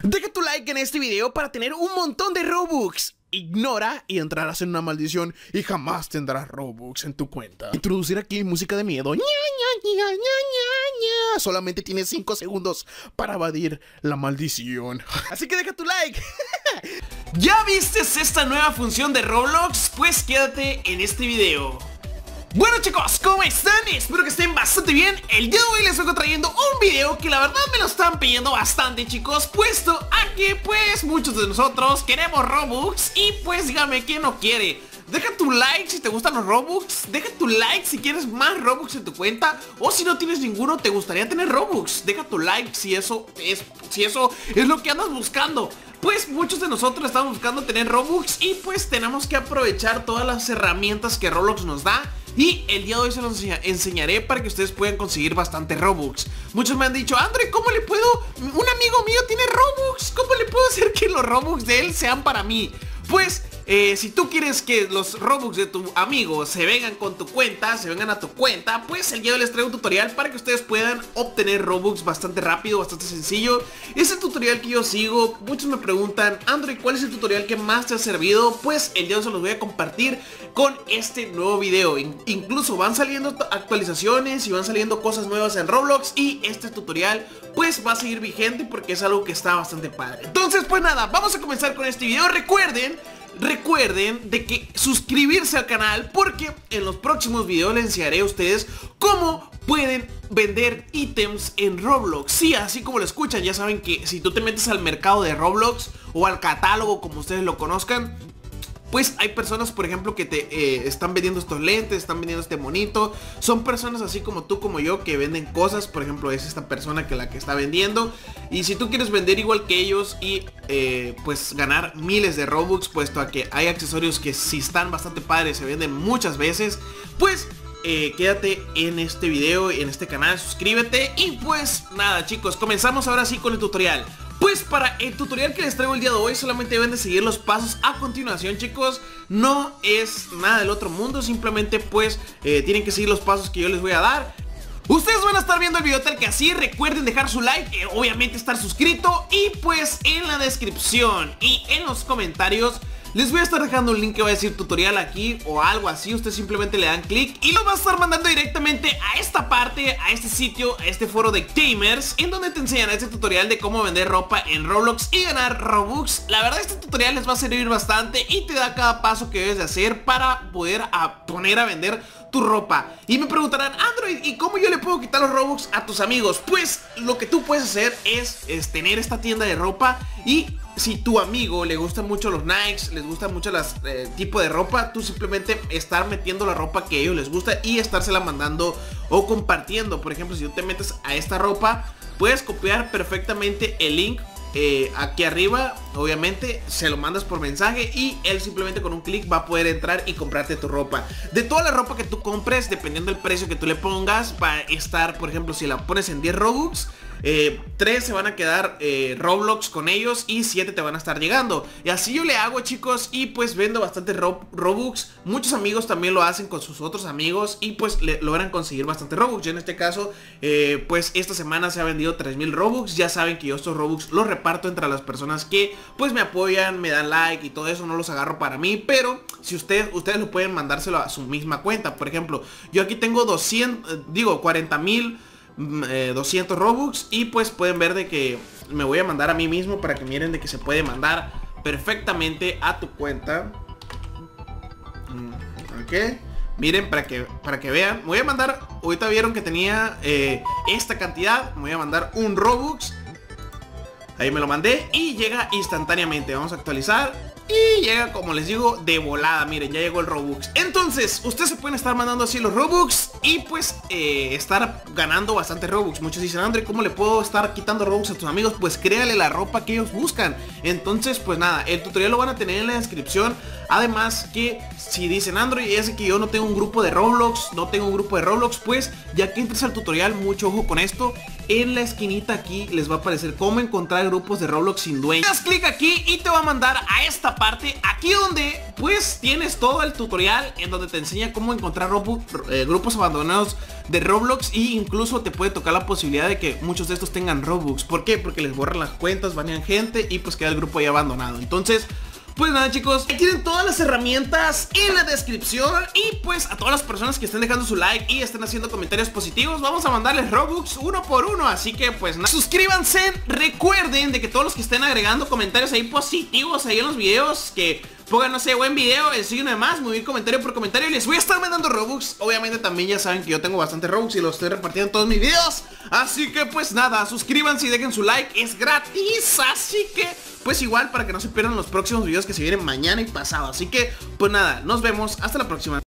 Deja tu like en este video para tener un montón de Robux. Ignora y entrarás en una maldición y jamás tendrás Robux en tu cuenta. Introducir aquí música de miedo. Ña. Solamente tienes 5 segundos para evadir la maldición. Así que deja tu like. ¿Ya viste esta nueva función de Roblox? Pues quédate en este video. Bueno chicos, ¿cómo están? Espero que estén bastante bien. El día de hoy les vengo trayendo un video que la verdad me lo están pidiendo bastante chicos Puesto a que pues muchos de nosotros queremos Robux Y pues dígame quién no quiere Deja tu like si te gustan los Robux Deja tu like si quieres más Robux en tu cuenta O si no tienes ninguno te gustaría tener Robux. Deja tu like si eso es, si eso es lo que andas buscando. Pues muchos de nosotros estamos buscando tener Robux y pues tenemos que aprovechar todas las herramientas que Roblox nos da y el día de hoy se los enseñaré para que ustedes puedan conseguir bastante Robux Muchos me han dicho, Andre, ¿cómo le puedo? Un amigo mío tiene Robux ¿Cómo le puedo hacer que los Robux de él sean para mí? Pues eh, si tú quieres que los Robux de tu amigo se vengan con tu cuenta, se vengan a tu cuenta, pues el día de les traigo un tutorial para que ustedes puedan obtener Robux bastante rápido, bastante sencillo. Ese tutorial que yo sigo, muchos me preguntan, Android, ¿cuál es el tutorial que más te ha servido? Pues el día de hoy se los voy a compartir con este nuevo video. incluso van saliendo actualizaciones y van saliendo cosas nuevas en Roblox y este tutorial pues va a seguir vigente porque es algo que está bastante padre. Entonces pues nada, vamos a comenzar con este video. Recuerden recuerden de que suscribirse al canal porque en los próximos videos les enseñaré a ustedes cómo pueden vender ítems en Roblox. Sí, así como lo escuchan, ya saben que si tú te metes al mercado de Roblox o al catálogo como ustedes lo conozcan pues hay personas, por ejemplo, que te eh, están vendiendo estos lentes, están vendiendo este monito. Son personas así como tú, como yo, que venden cosas. Por ejemplo, es esta persona que la que está vendiendo. Y si tú quieres vender igual que ellos y eh, pues ganar miles de Robux, puesto a que hay accesorios que si están bastante padres, se venden muchas veces, pues eh, quédate en este video, en este canal, suscríbete. Y pues nada, chicos, comenzamos ahora sí con el tutorial. Pues para el tutorial que les traigo el día de hoy solamente deben de seguir los pasos a continuación chicos. No es nada del otro mundo, simplemente pues eh, tienen que seguir los pasos que yo les voy a dar. Ustedes van a estar viendo el video tal que así, recuerden dejar su like, eh, obviamente estar suscrito. Y pues en la descripción y en los comentarios les voy a estar dejando un link que va a decir tutorial aquí o algo así. Ustedes simplemente le dan clic y lo va a estar mandando directamente a esta parte, a este sitio, a este foro de gamers En donde te enseñan este tutorial de cómo vender ropa en Roblox y ganar Robux. La verdad este tutorial les va a servir bastante y te da cada paso que debes de hacer para poder poner a vender tu ropa Y me preguntarán, Android, ¿y cómo yo le puedo quitar los Robux a tus amigos? Pues lo que tú puedes hacer es, es tener esta tienda de ropa y si tu amigo le gustan mucho los Nikes, les gusta mucho las eh, tipo de ropa, tú simplemente estar metiendo la ropa que a ellos les gusta y estársela mandando o compartiendo. Por ejemplo, si tú te metes a esta ropa, puedes copiar perfectamente el link eh, aquí arriba, obviamente, se lo mandas por mensaje y él simplemente con un clic va a poder entrar y comprarte tu ropa. De toda la ropa que tú compres, dependiendo del precio que tú le pongas, va a estar, por ejemplo, si la pones en 10 Robux, eh, 3 se van a quedar eh, Roblox con ellos y 7 te van a estar llegando. Y así yo le hago chicos y pues vendo bastante Robux. Muchos amigos también lo hacen con sus otros amigos y pues logran conseguir bastante Robux. Yo en este caso eh, pues esta semana se ha vendido 3000 Robux. Ya saben que yo estos Robux los reparto entre las personas que pues me apoyan, me dan like y todo eso. No los agarro para mí, pero si ustedes, ustedes lo pueden mandárselo a su misma cuenta. Por ejemplo, yo aquí tengo 200, eh, digo 40 mil 200 mm, eh, Robux y pues pueden ver de que me voy a mandar a mí mismo para que miren de que se puede mandar perfectamente a tu cuenta. Mm, ok. Miren, para que, para que vean. Voy a mandar, ahorita vieron que tenía eh, esta cantidad. Me voy a mandar un Robux. Ahí me lo mandé y llega instantáneamente. Vamos a actualizar. Y llega, como les digo, de volada. Miren, ya llegó el Robux. Entonces, ustedes se pueden estar mandando así los Robux Y pues, eh, estar ganando bastante Robux. Muchos dicen, André, ¿cómo le puedo estar quitando Robux a tus amigos? Pues créale la ropa que ellos buscan. Entonces, pues nada, el tutorial lo van a tener en la descripción. Además que, si dicen Android, es que yo no tengo un grupo de Roblox No tengo un grupo de Roblox Pues, ya que entres al tutorial, mucho ojo con esto en la esquinita aquí les va a aparecer cómo encontrar grupos de Roblox sin dueño. Das clic aquí y te va a mandar a esta parte aquí donde pues tienes todo el tutorial en donde te enseña cómo encontrar eh, grupos abandonados de Roblox e incluso te puede tocar la posibilidad de que muchos de estos tengan Robux. ¿Por qué? Porque les borran las cuentas, banean gente y pues queda el grupo ahí abandonado. Entonces... Pues nada chicos, aquí tienen todas las herramientas en la descripción Y pues a todas las personas que estén dejando su like y estén haciendo comentarios positivos Vamos a mandarles Robux uno por uno, así que pues nada Suscríbanse, recuerden de que todos los que estén agregando comentarios ahí positivos ahí en los videos Que pongan, no buen video, signo de más, muy bien comentario por comentario. Les voy a estar mandando Robux. Obviamente también ya saben que yo tengo bastante Robux y los estoy repartiendo en todos mis videos. Así que pues nada, suscríbanse y dejen su like, es gratis Así que pues igual para que no se pierdan los próximos videos que se vienen mañana y pasado. Así que pues nada, nos vemos, hasta la próxima